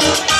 Thank.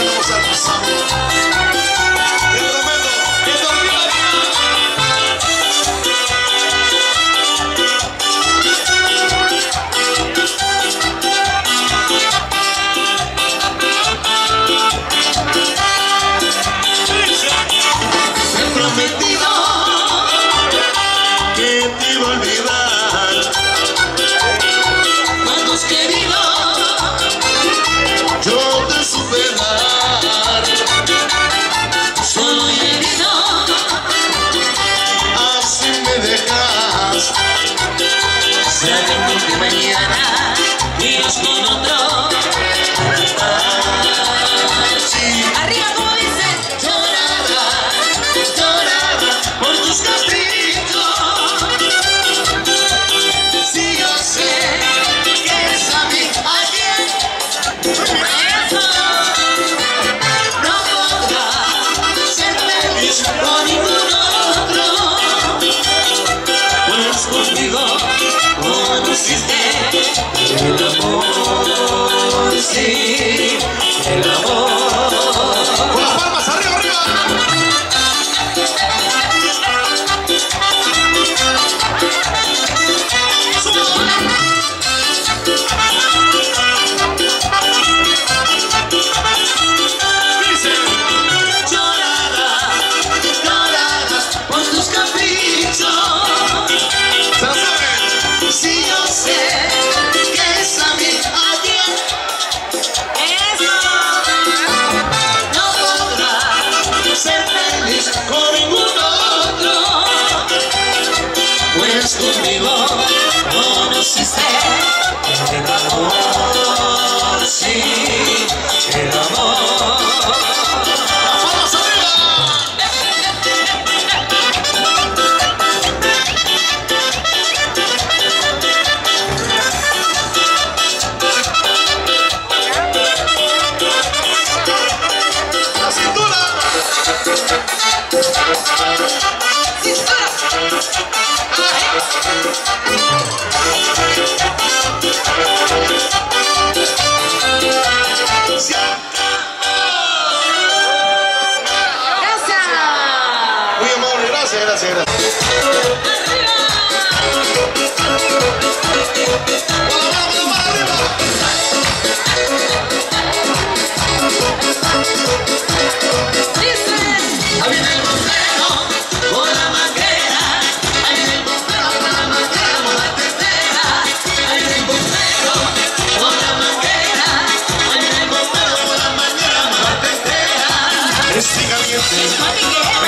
você não consegue pensar.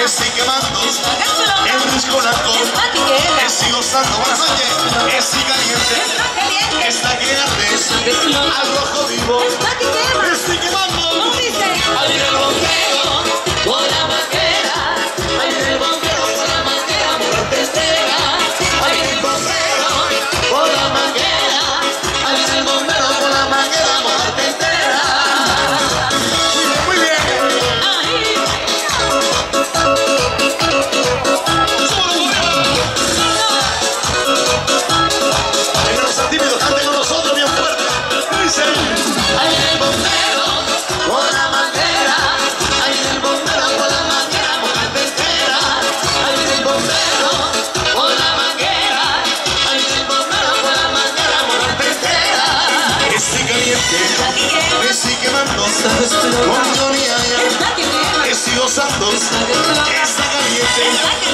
estoy quemando, estoy colando, estoy gozando, buenas noches, estoy caliente, está caliente, está caliente, al rojo vivo, estoy quemando. Está gozando, está caliente.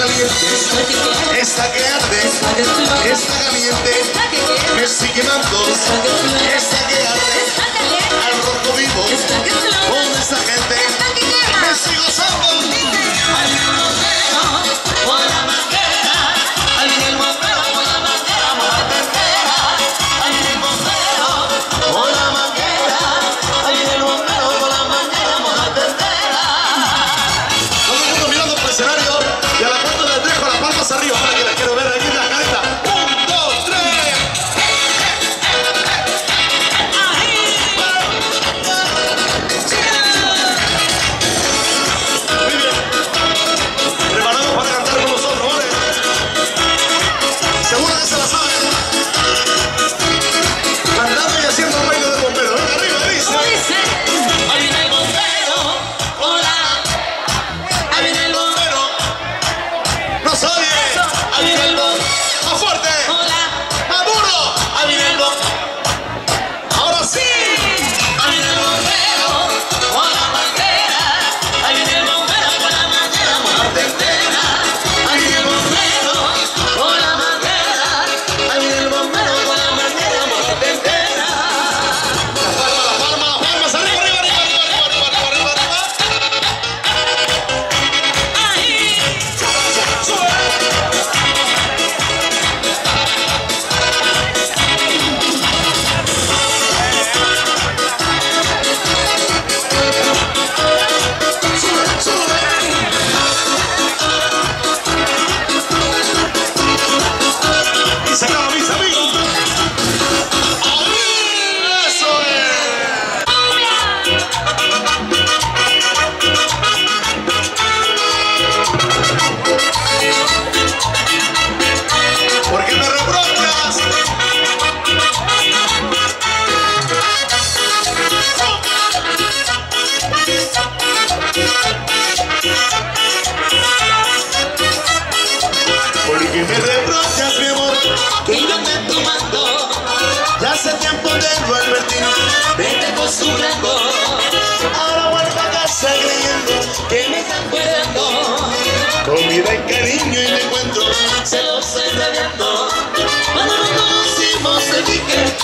caliente, está que arde, está caliente, me sigue quemando, está que arde, al rojo vivo, con esta gente, me sigo usando.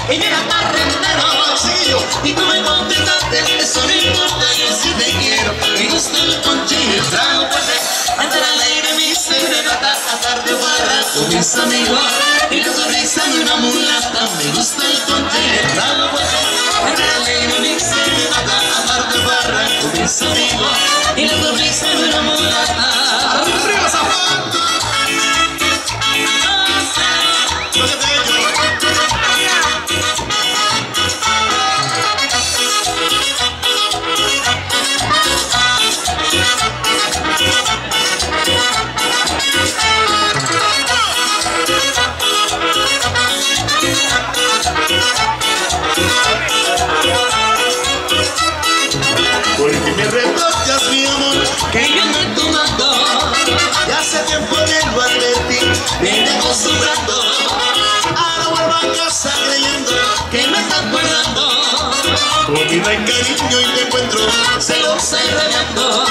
y me la parte del bolsillo y tú me contestaste eso no importa yo si te quiero me gusta el conchillo el trago ante la ley de mi serenata a tarde guarda con mis amigos y la sonrisa de una mulata me gusta el conchillo el trago ante la ley de mi serenata a tarde guarda con mis amigos y la sonrisa de una mulata. trae cariño y le encuentro celosa y rayando.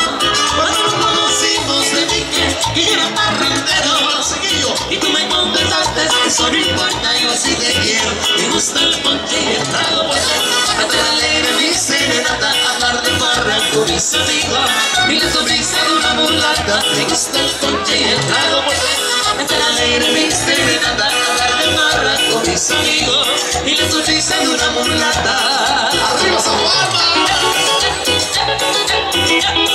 Cuando nos conocimos le dije que era parrandero, seguí yo y tú me contestaste, eso no importa, yo sí te quiero. Me gusta el ponche y el trago, pues hasta la alegre mi serenata, andar de barra con mis amigos. Mira sonrisa de una mulata, me gusta el ponche y el trago, pues hasta la alegre mi serenata mis amigos y la sonrisa de una mulata. ¡Arriba, San